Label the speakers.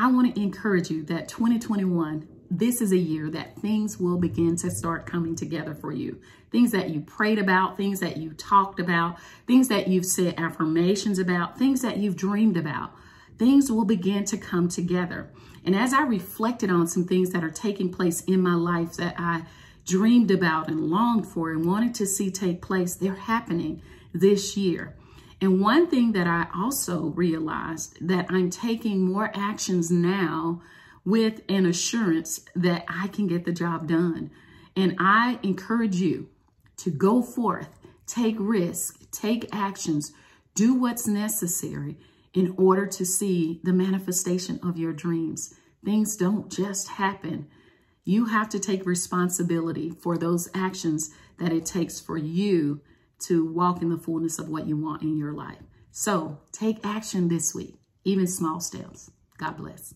Speaker 1: I want to encourage you that 2021, this is a year that things will begin to start coming together for you. Things that you prayed about, things that you talked about, things that you've said affirmations about, things that you've dreamed about. Things will begin to come together. And as I reflected on some things that are taking place in my life that I dreamed about and longed for and wanted to see take place, they're happening this year. And one thing that I also realized that I'm taking more actions now with an assurance that I can get the job done. And I encourage you to go forth, take risk, take actions, do what's necessary in order to see the manifestation of your dreams. Things don't just happen. You have to take responsibility for those actions that it takes for you to walk in the fullness of what you want in your life. So take action this week, even small steps. God bless.